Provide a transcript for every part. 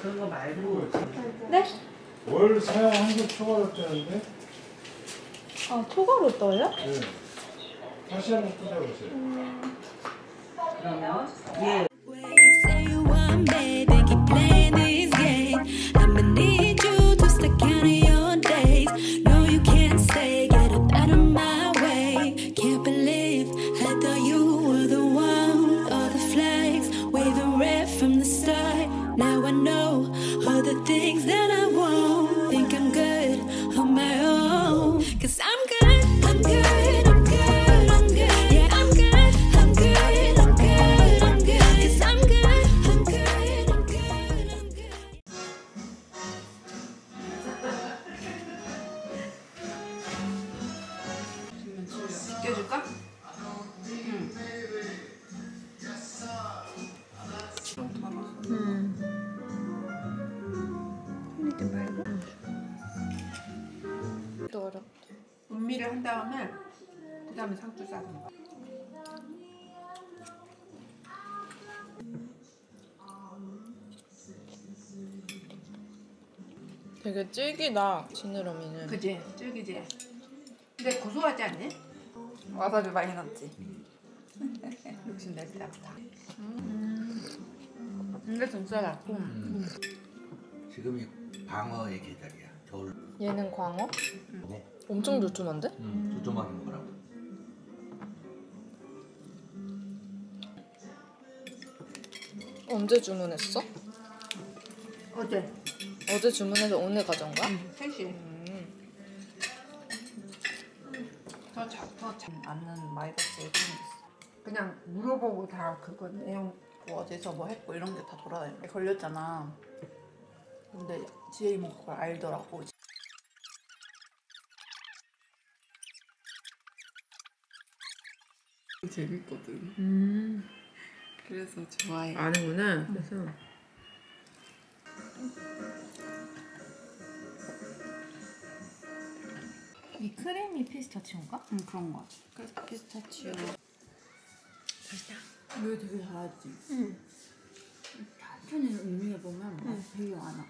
그런 거 말고 네? 월 사용 한개 초과됐다는데? 아 초과로 떠요? 네. 다시 한번 뜯어보세요. 그러면 예 껴줄까? 또 어렵다. 음미를 한 다음에 그 다음에 상추 싸는 거. 되게 질기다 지느러미는. 그지? 쫄기지? 근데 고소하지 않니? 와사비 많이 넣었지. 욕심 낼 때부터. 근데 진짜 달콤. 음. 지금이 방어의 계절이야. 겨울. 얘는 광어? 네. 엄청 두툼한데? 음, 두툼하게 먹으라고. 언제 주문했어? 어제 어제 주문해서 오늘 가져온 거야? 3시 음. 더 자, 더 자. 나는 마이더스에 생겼어. 그냥 물어보고 다 그거 내용 뭐 어디서 뭐 했고 이런 게 다 돌아다니고 걸렸잖아. 근데 지혜 이모가 그걸 알더라고. 재밌거든. 음 그래서 좋아해. 아는구나 그래서 크림이 피스타치오인가? 응 그런 거. 그래서 피스타치오. 이거 되게 잘하지. 응. 천천히 음미해 보면 막 되게 많아.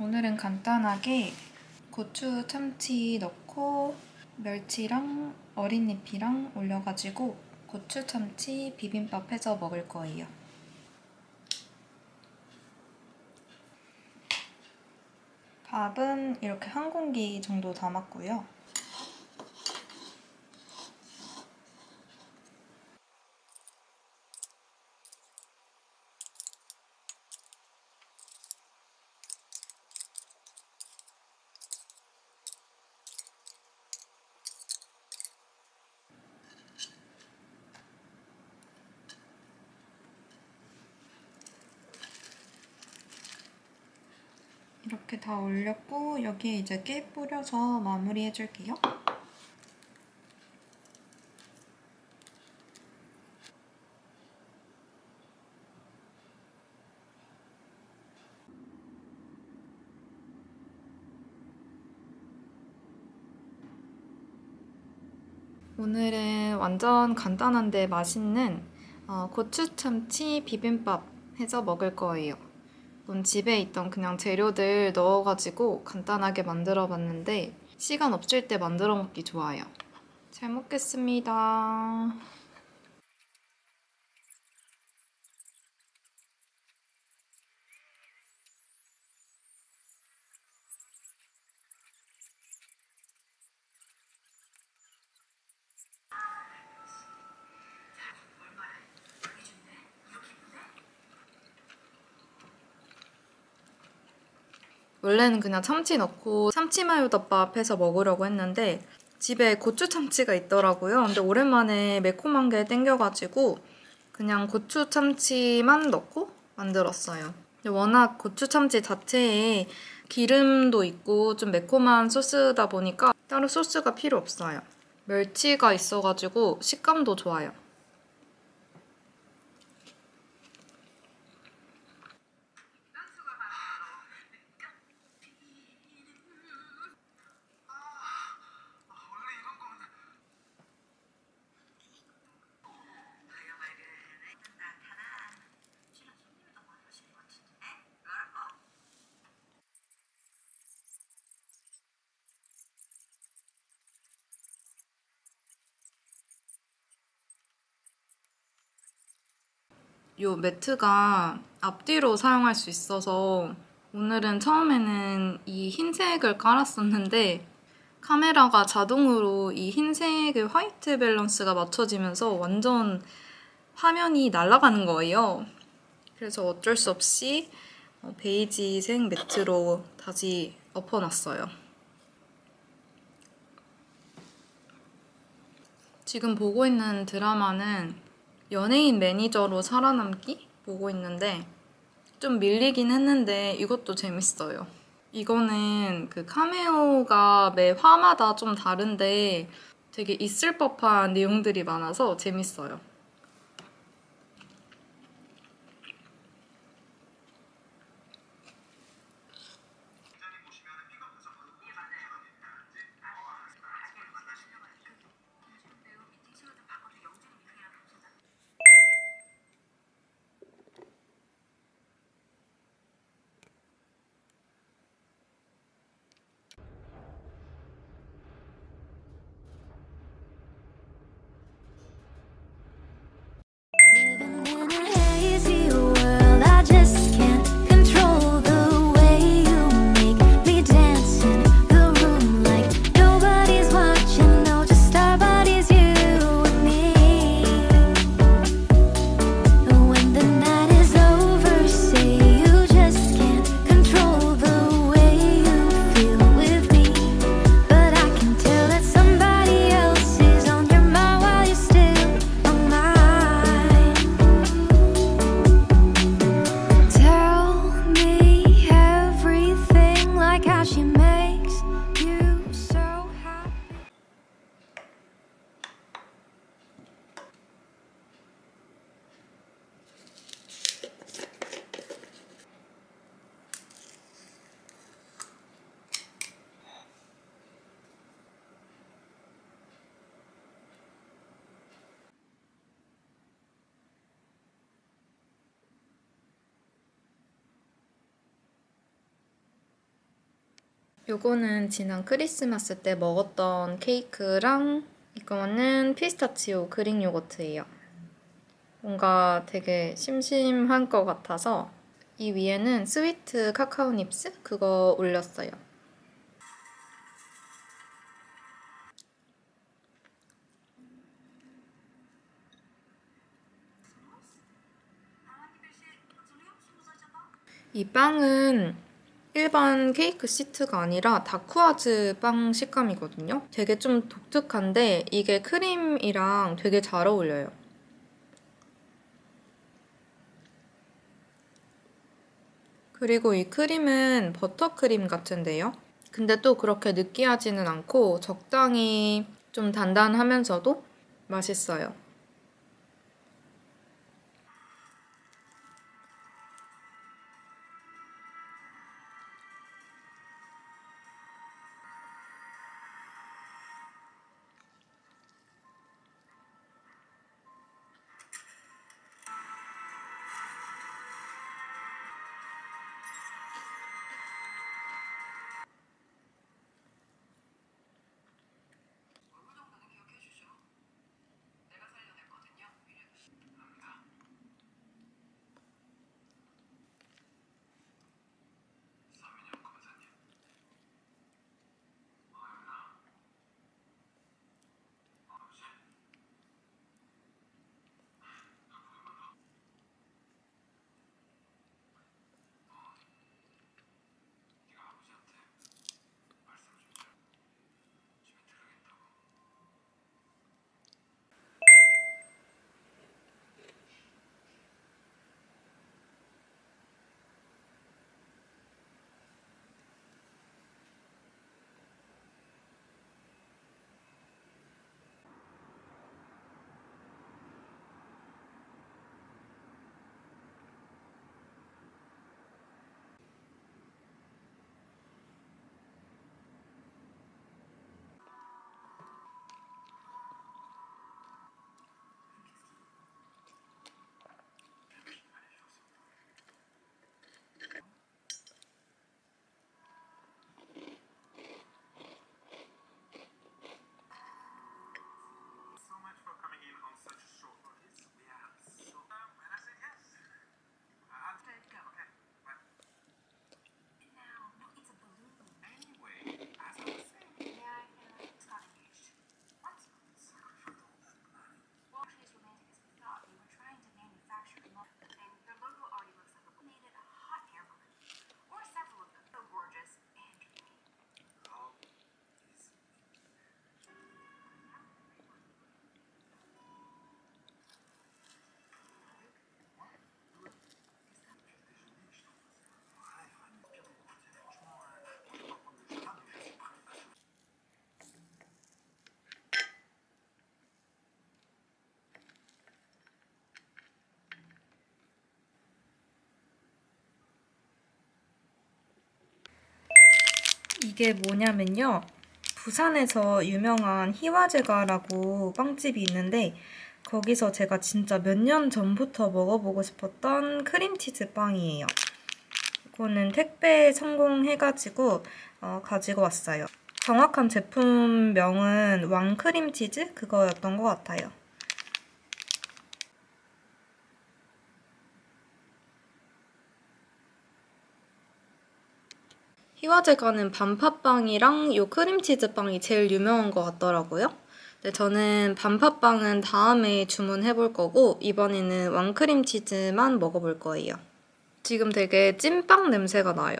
오늘은 간단하게 고추, 참치 넣고 멸치랑 어린잎이랑 올려가지고 고추, 참치 비빔밥 해서 먹을 거예요. 밥은 이렇게 한 공기 정도 담았고요. 이렇게 다 올렸고 여기에 이제 깨 뿌려서 마무리 해줄게요. 오늘은 완전 간단한데 맛있는 어, 고추 참치 비빔밥 해서 먹을 거예요. 집에 있던 그냥 재료들 넣어가지고 간단하게 만들어 봤는데 시간 없을 때 만들어 먹기 좋아요. 잘 먹겠습니다. 원래는 그냥 참치 넣고 참치 마요덮밥 해서 먹으려고 했는데 집에 고추 참치가 있더라고요. 근데 오랜만에 매콤한 게 땡겨가지고 그냥 고추 참치만 넣고 만들었어요. 워낙 고추 참치 자체에 기름도 있고 좀 매콤한 소스다 보니까 따로 소스가 필요 없어요. 멸치가 있어가지고 식감도 좋아요. 요 매트가 앞뒤로 사용할 수 있어서 오늘은 처음에는 이 흰색을 깔았었는데 카메라가 자동으로 이 흰색의 화이트 밸런스가 맞춰지면서 완전 화면이 날아가는 거예요. 그래서 어쩔 수 없이 어, 베이지색 매트로 다시 엎어놨어요. 지금 보고 있는 드라마는 연예인 매니저로 살아남기 보고 있는데 좀 밀리긴 했는데 이것도 재밌어요. 이거는 그 카메오가 매 화마다 좀 다른데 되게 있을 법한 내용들이 많아서 재밌어요. 요거는 지난 크리스마스 때 먹었던 케이크랑 이거는 피스타치오 그릭 요거트예요. 뭔가 되게 심심한 것 같아서 이 위에는 스위트 카카오 닙스 그거 올렸어요. 이 빵은 일반 케이크 시트가 아니라 다쿠아즈 빵 식감이거든요. 되게 좀 독특한데 이게 크림이랑 되게 잘 어울려요. 그리고 이 크림은 버터크림 같은데요. 근데 또 그렇게 느끼하지는 않고 적당히 좀 단단하면서도 맛있어요. 이게 뭐냐면요. 부산에서 유명한 희화제가라고 빵집이 있는데 거기서 제가 진짜 몇 년 전부터 먹어보고 싶었던 크림치즈 빵이에요. 이거는 택배 성공해가지고 어, 가지고 왔어요. 정확한 제품명은 왕크림치즈 그거였던 것 같아요. 희화제가는 반팥빵이랑 요 크림치즈빵이 제일 유명한 것 같더라고요. 근데 저는 반팥빵은 다음에 주문해 볼 거고 이번에는 왕크림치즈만 먹어볼 거예요. 지금 되게 찐빵 냄새가 나요.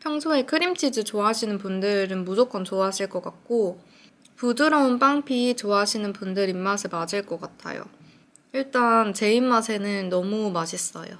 평소에 크림치즈 좋아하시는 분들은 무조건 좋아하실 것 같고 부드러운 빵피 좋아하시는 분들 입맛에 맞을 것 같아요. 일단 제 입맛에는 너무 맛있어요.